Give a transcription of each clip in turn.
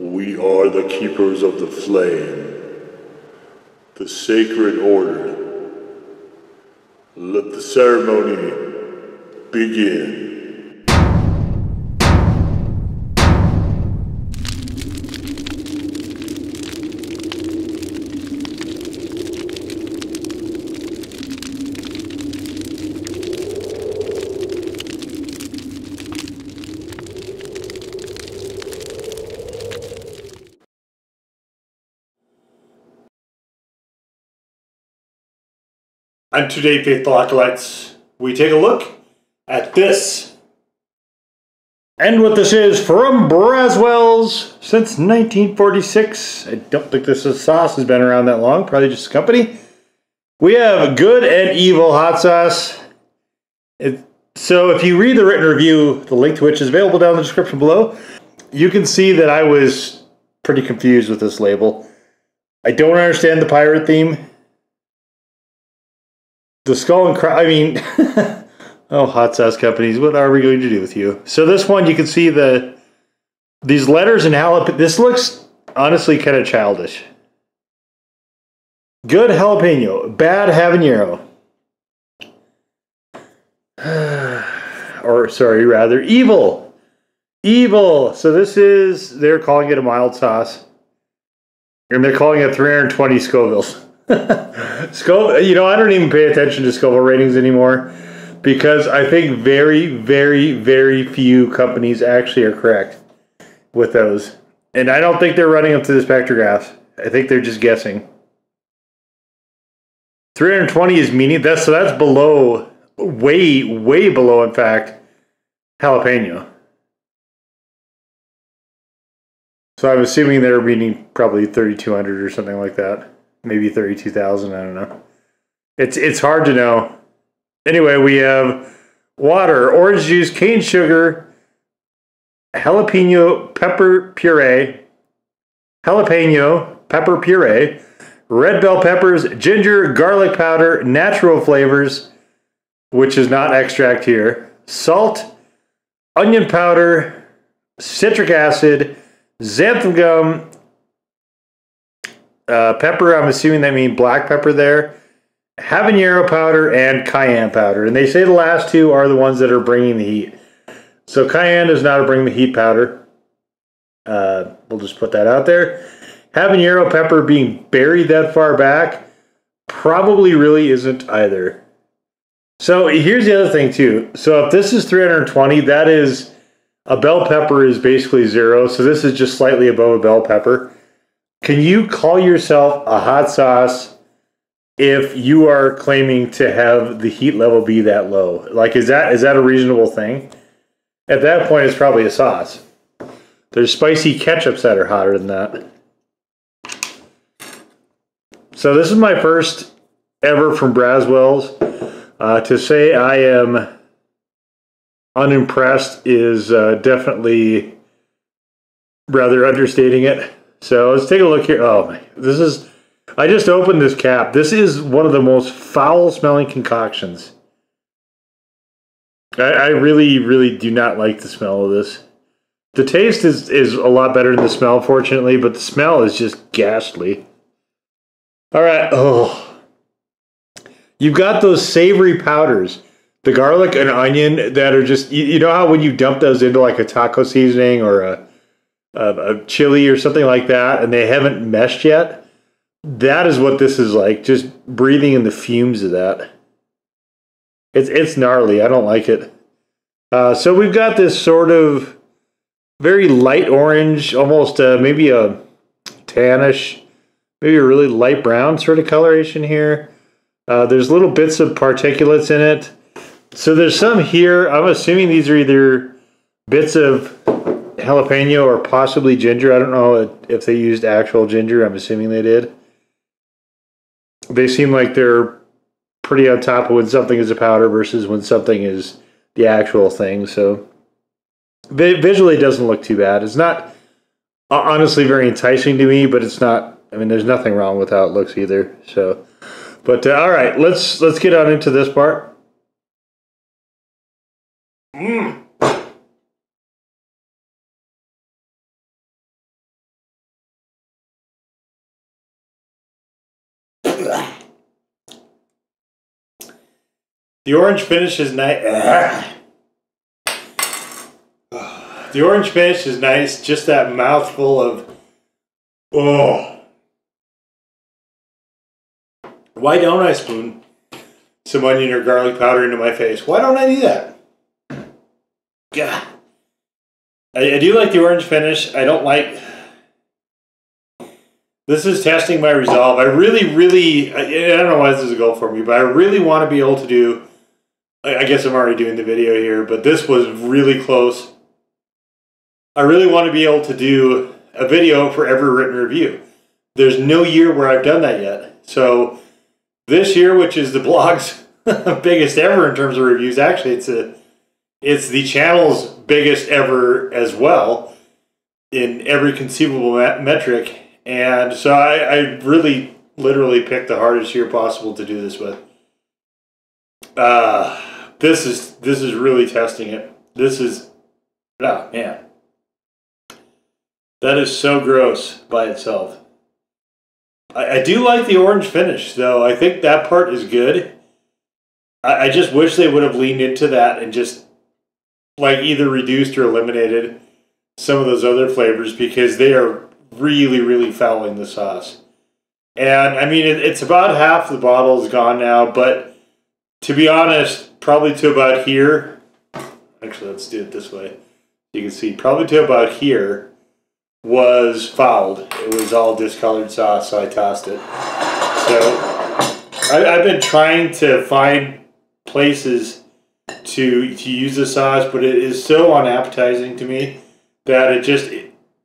We are the keepers of the flame, the sacred order. Let the ceremony begin. And today, faithful acolytes, we take a look at this. And what this is from Braswell's since 1946. I don't think this sauce has been around that long, probably just a company. We have good and evil hot sauce. It, so if you read the written review, the link to which is available down in the description below, you can see that I was pretty confused with this label. I don't understand the pirate theme the skull and cry. I mean, oh, hot sauce companies, what are we going to do with you? So this one, you can see the these letters in jalapeno. This looks honestly kind of childish. Good jalapeno, bad habanero. or sorry, rather evil, evil. So this is they're calling it a mild sauce, and they're calling it 320 Scovilles. Scoville, you know, I don't even pay attention to Scoville ratings anymore because I think very, very, very few companies actually are correct with those. And I don't think they're running up to the spectrographs. I think they're just guessing. 320 is meaning that's so that's below way, way below, in fact, jalapeno. So I'm assuming they're meaning probably 3200 or something like that maybe 32,000, I don't know. It's it's hard to know. Anyway, we have water, orange juice, cane sugar, jalapeno pepper puree, jalapeno pepper puree, red bell peppers, ginger, garlic powder, natural flavors, which is not extract here, salt, onion powder, citric acid, xanthan gum, uh, pepper, I'm assuming they mean black pepper there. Habanero powder and cayenne powder. And they say the last two are the ones that are bringing the heat. So cayenne does not bring the heat powder. Uh, we'll just put that out there. Habanero pepper being buried that far back probably really isn't either. So here's the other thing too. So if this is 320, that is a bell pepper is basically zero. So this is just slightly above a bell pepper. Can you call yourself a hot sauce if you are claiming to have the heat level be that low? Like, is that is that a reasonable thing? At that point, it's probably a sauce. There's spicy ketchups that are hotter than that. So this is my first ever from Braswell's. Uh, to say I am unimpressed is uh, definitely rather understating it. So let's take a look here. Oh, this is. I just opened this cap. This is one of the most foul smelling concoctions. I, I really, really do not like the smell of this. The taste is, is a lot better than the smell, fortunately, but the smell is just ghastly. All right. Oh. You've got those savory powders, the garlic and onion that are just, you, you know how when you dump those into like a taco seasoning or a a chili or something like that, and they haven't meshed yet, that is what this is like. Just breathing in the fumes of that. It's it's gnarly. I don't like it. Uh, so we've got this sort of very light orange, almost uh, maybe a tannish, maybe a really light brown sort of coloration here. Uh, there's little bits of particulates in it. So there's some here. I'm assuming these are either bits of jalapeno or possibly ginger. I don't know if they used actual ginger. I'm assuming they did. They seem like they're pretty on top of when something is a powder versus when something is the actual thing. So visually, it doesn't look too bad. It's not honestly very enticing to me, but it's not. I mean, there's nothing wrong with how it looks either. So, but uh, all right, let's let's get on into this part. Mmm. The orange finish is nice. The orange finish is nice. Just that mouthful of oh. Why don't I spoon some onion or garlic powder into my face? Why don't I do that? Yeah. I, I do like the orange finish. I don't like. This is testing my resolve. I really, really, I, I don't know why this is a goal for me, but I really want to be able to do. I, guess I'm already doing the video here, but this was really close. I really want to be able to do a video for every written review. There's no year where I've done that yet. So this year, which is the blog's biggest ever in terms of reviews, actually, it's a it's the channel's biggest ever as well in every conceivable metric. And so I, I really literally picked the hardest year possible to do this with. Uh, this is this is really testing it. This is oh man. That is so gross by itself. I, I do like the orange finish though. I think that part is good. I, I just wish they would have leaned into that and just like either reduced or eliminated some of those other flavors because they are really, really fouling the sauce. And I mean, it, it's about half the bottle is gone now, but to be honest, probably to about here. Actually, let's do it this way. You can see probably to about here was fouled. It was all discolored sauce, so I tossed it. So I, I've been trying to find places to to use the sauce, but it is so unappetizing to me that it just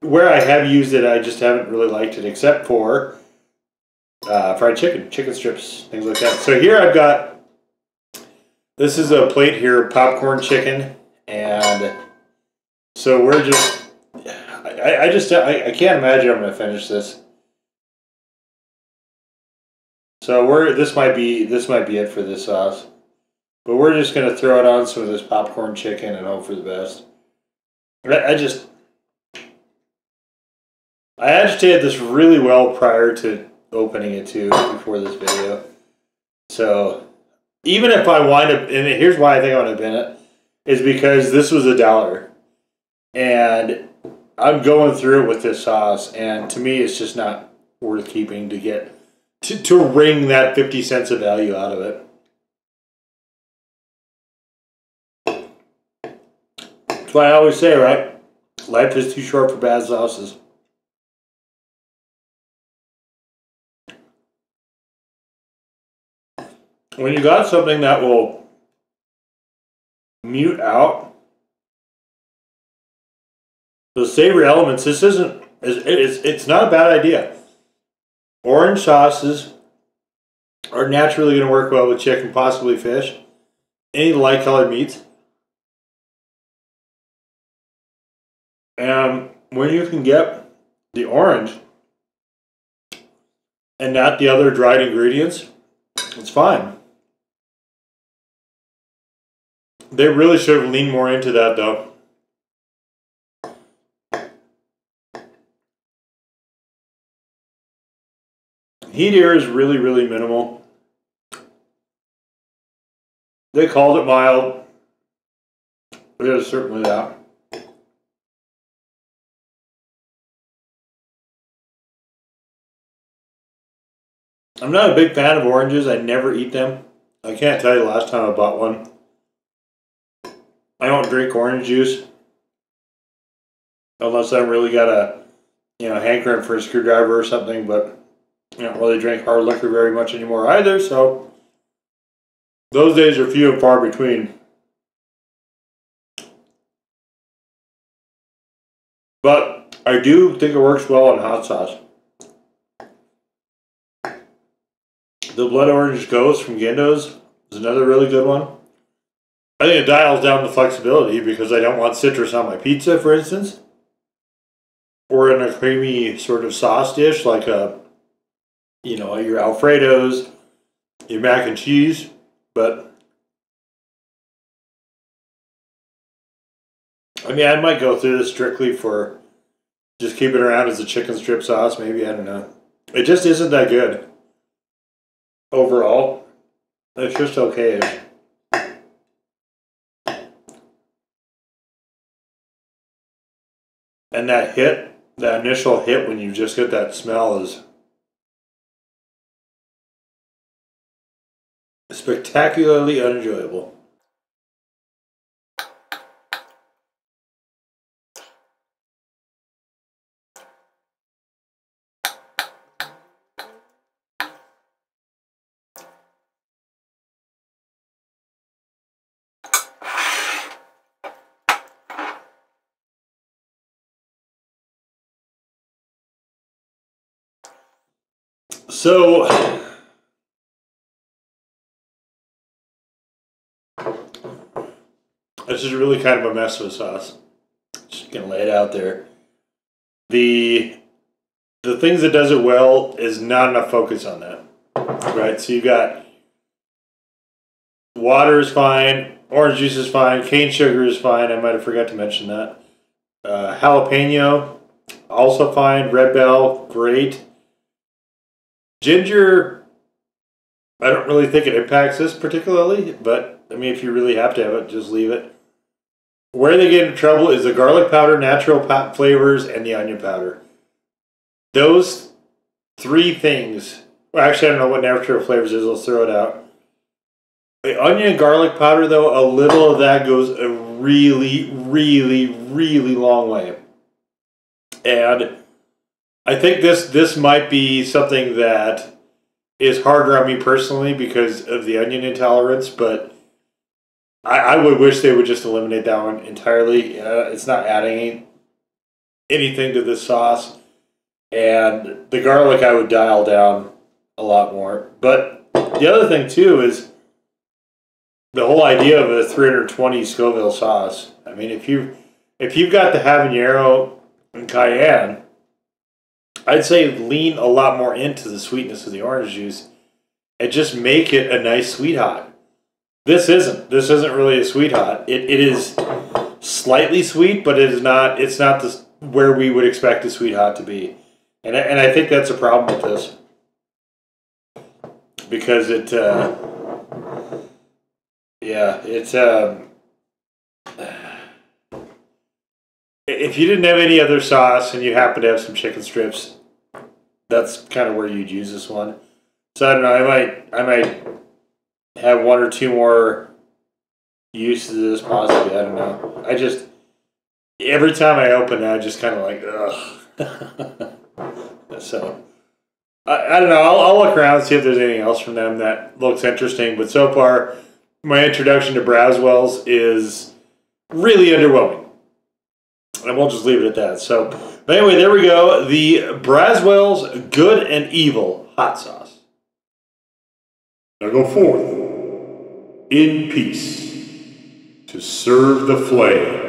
where I have used it, I just haven't really liked it, except for uh, fried chicken, chicken strips, things like that. So here I've got this is a plate here, popcorn chicken, and so we're just. I, I just I, I can't imagine I'm gonna finish this. So we're this might be this might be it for this sauce. But we're just to throw it on some of this popcorn chicken and hope for the best. I just. I agitated this really well prior to opening it too, before this video. So, even if I wind up, and here's why I think I want to bin it, is because this was a dollar. And I'm going through it with this sauce, and to me, it's just not worth keeping to get, to, to wring that 50 cents of value out of it. That's why I always say, right? Life is too short for bad sauces. When you got something that will mute out the savory elements, this isn't, it's, it's not a bad idea. Orange sauces are naturally going to work well with chicken, possibly fish, any light colored meats. And when you can get the orange and not the other dried ingredients, it's fine. They really should have leaned more into that though. Heat here is really, really minimal. They called it mild. It is certainly that. I'm not a big fan of oranges. I never eat them. I can't tell you the last time I bought one. I don't drink orange juice unless I really got a you know hankering for a screwdriver or something. But I don't really drink hard liquor very much anymore either. So those days are few and far between. But I do think it works well on hot sauce. The Blood Orange Ghost from Guindo's is another really good one. I think it dials down the flexibility because I don't want citrus on my pizza, for instance. Or in a creamy sort of sauce dish like a, you know, your Alfredos, your mac and cheese. But, I mean, I might go through this strictly for just keep it around as a chicken strip sauce, maybe. I don't know. It just isn't that good overall. It's just okay. And that hit, that initial hit when you just get that smell is spectacularly unenjoyable. So, this is really kind of a mess a sauce. Just gonna lay it out there. The the things that does it well is not enough focus on that. Right? So you got water is fine, orange juice is fine, cane sugar is fine. I might have forgot to mention that. Uh, jalapeno, also fine. Red bell, great. Ginger, I don't really think it impacts this particularly, but I mean, if you really have to have it, just leave it. Where they get into trouble is the garlic powder, natural flavors, and the onion powder. Those three things. Well, actually, I don't know what natural flavors is. Let's throw it out. The onion and garlic powder, though, a little of that goes a really, really, really long way. And I think this this might be something that is harder on me personally because of the onion intolerance, but I, I would wish they would just eliminate that one entirely. Uh, it's not adding anything to this sauce, and the garlic I would dial down a lot more. But the other thing too is the whole idea of a 320 Scoville sauce. I mean, if you if you've got the habanero and cayenne I'd say lean a lot more into the sweetness of the orange juice and just make it a nice sweet hot. This isn't. This isn't really a sweet hot. It, it is slightly sweet, but it is not. It's not the, where we would expect a sweet hot to be, and I, and I think that's a problem with this because it. Uh, yeah, it's. Um, if you didn't have any other sauce and you happen to have some chicken strips, that's kind of where you'd use this one. So I don't know. I might I might have one or two more uses of this possibly. I don't know. I just every time I open it, I just kind of like ugh. so I, I don't know. I'll, I'll look around and see if there's anything else from them that looks interesting. But so far, my introduction to Braswell's is really underwhelming and we'll just leave it at that. So, but anyway, there we go. The Braswell's Good and Evil hot sauce. Now go forth in peace to serve the flame.